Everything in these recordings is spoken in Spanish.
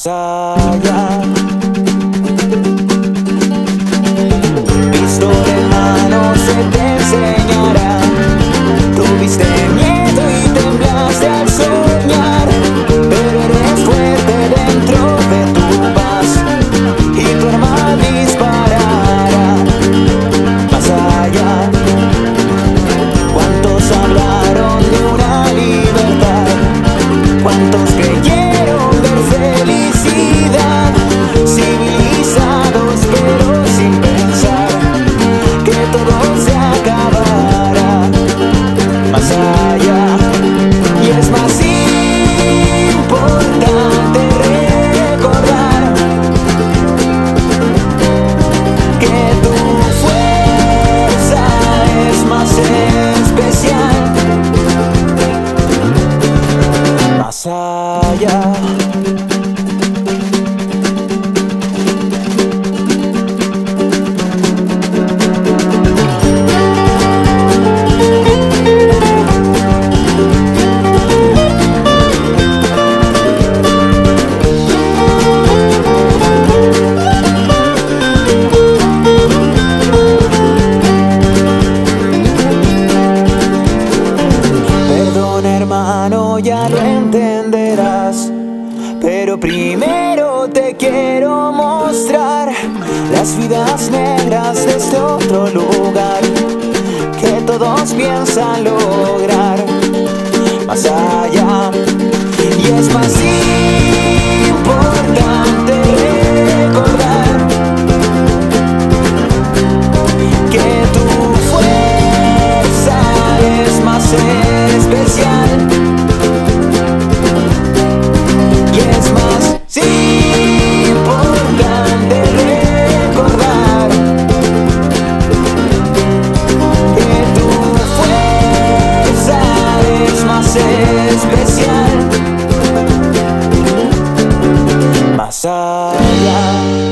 Más lograr más allá. Más allá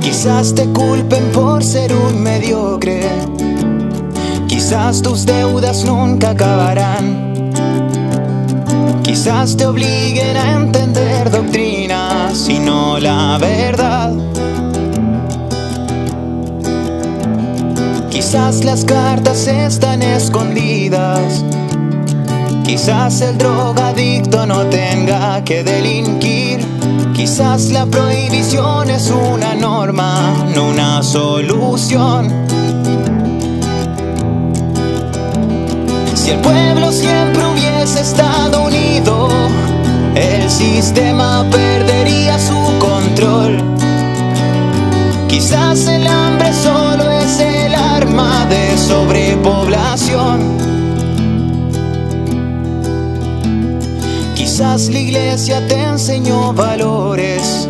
Quizás te culpen por ser un mediocre. Quizás tus deudas nunca acabarán. Quizás te obliguen a entender doctrinas y no la verdad. Quizás las cartas están escondidas. Quizás el drogadicto no tenga que delinquir. Quizás la prohibición es una norma, no una solución. Si el pueblo siempre hubiese estado unido, el sistema perdería su control. Quizás el hambre solo es el arma de sobrepoblación. Quizás la iglesia te enseñó valores,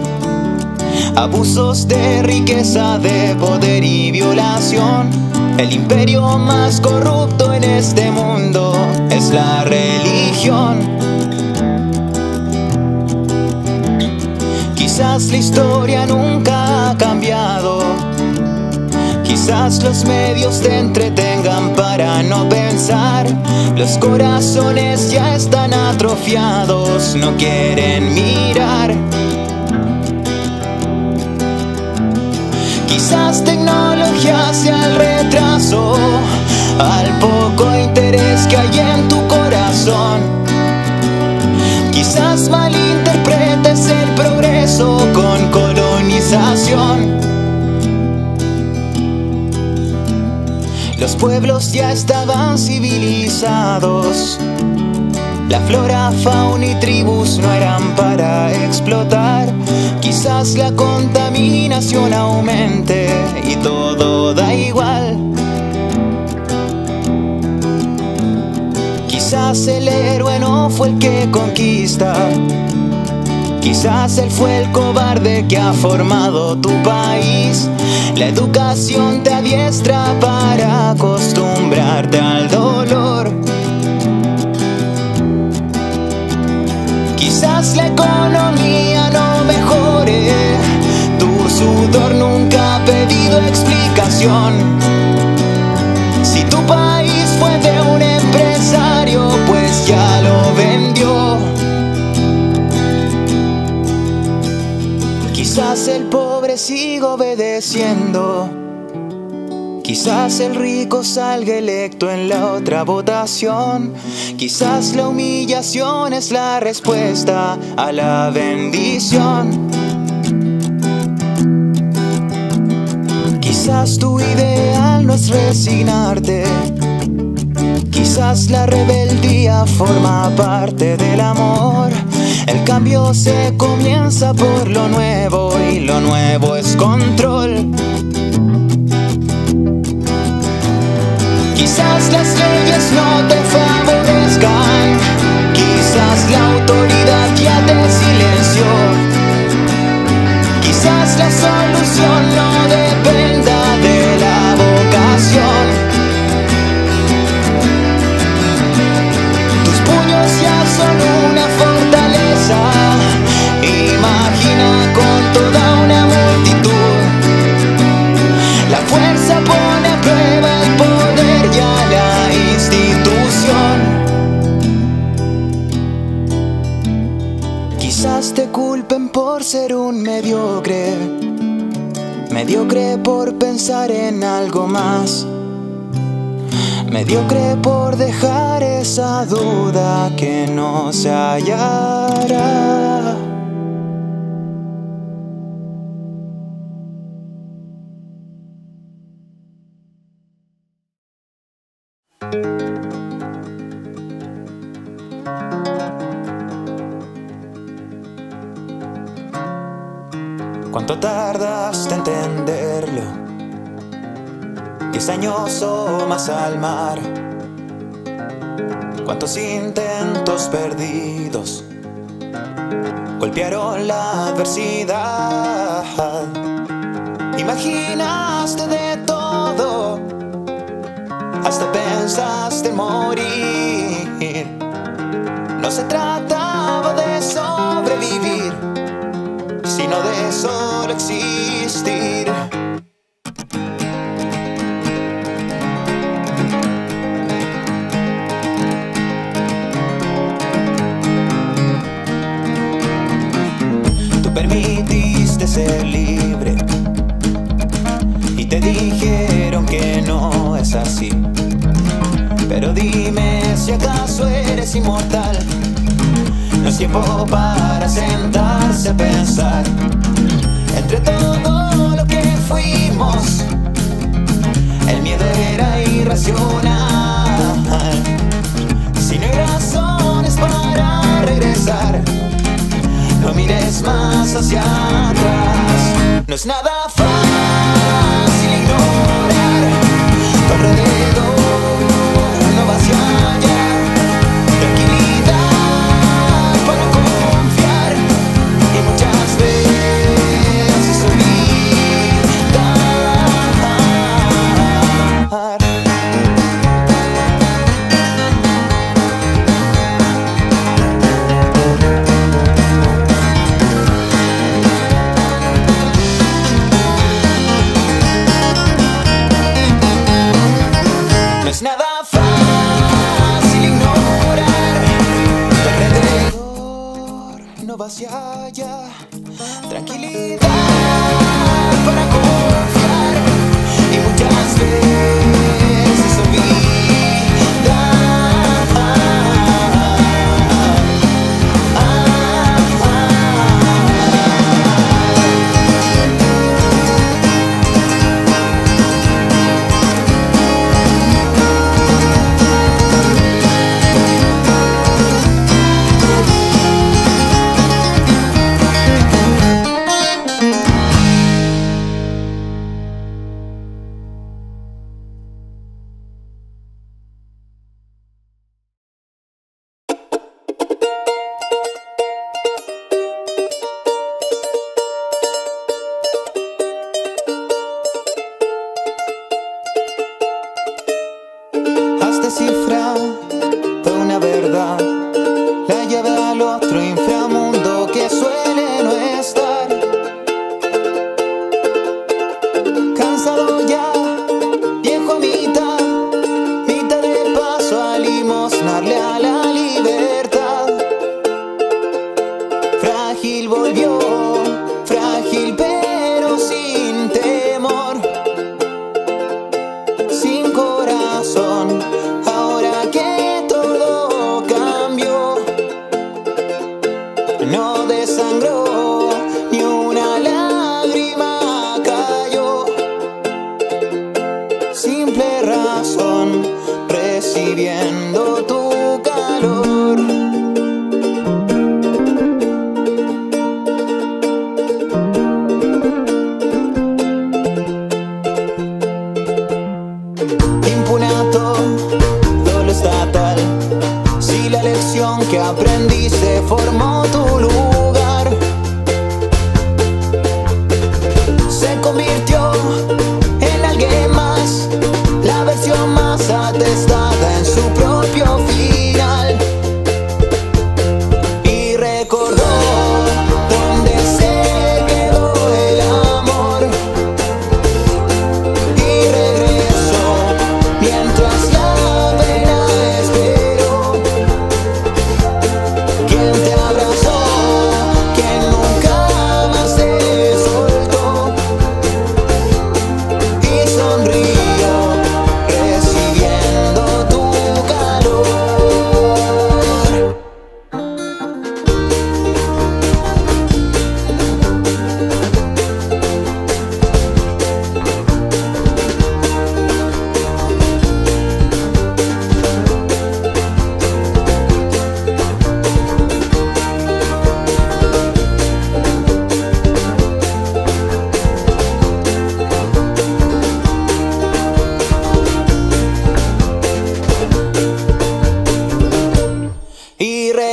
abusos de riqueza, de poder y violación. El imperio más corrupto en este mundo es la religión. Quizás la historia nunca ha cambiado. Quizás los medios te entretengan para no pensar. Los corazones ya están atrofiados, no quieren mirar. Quizás tecnología sea el retraso al poco interés que hay en tu corazón. Quizás malinterpretes el progreso con colonización. Los pueblos ya estaban civilizados. La flora, fauna y tribus no eran para explotar. Quizás la contaminación aumente y todo da igual. Quizás el héroe no fue el que conquista. Quizás él fue el cobarde que ha formado tu país. La educación te adiestra para acostumbrarte al dolor. Quizás la economía no mejore, tu sudor nunca ha pedido explicación. Si tu país Quizás el pobre siga obedeciendo. Quizás el rico salga electo en la otra votación. Quizás la humillación es la respuesta a la bendición. Quizás tu ideal no es resignarte. Quizás la rebeldía forma parte del amor. El cambio se comienza por lo nuevo y lo nuevo es control. Quizás las leyes no te favorezcan, quizás la autoridad ya te silenció. Quizás la solución no dependa Mediocre por dejar esa duda que no se hallará. Diez años más al mar. ¿Cuántos intentos perdidos golpearon la adversidad? Imaginaste de todo, hasta pensaste en morir. No se trataba de sobrevivir, sino de solo existir. No es tiempo para sentarse a pensar entre todo lo que fuimos. El miedo era irracional. Si no hay razones para regresar, no mires más hacia atrás. No es nada fácil vas ya, ya. Tranquilidad. descifrar. Toda una verdad, la llave a los transformó.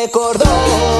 recordó.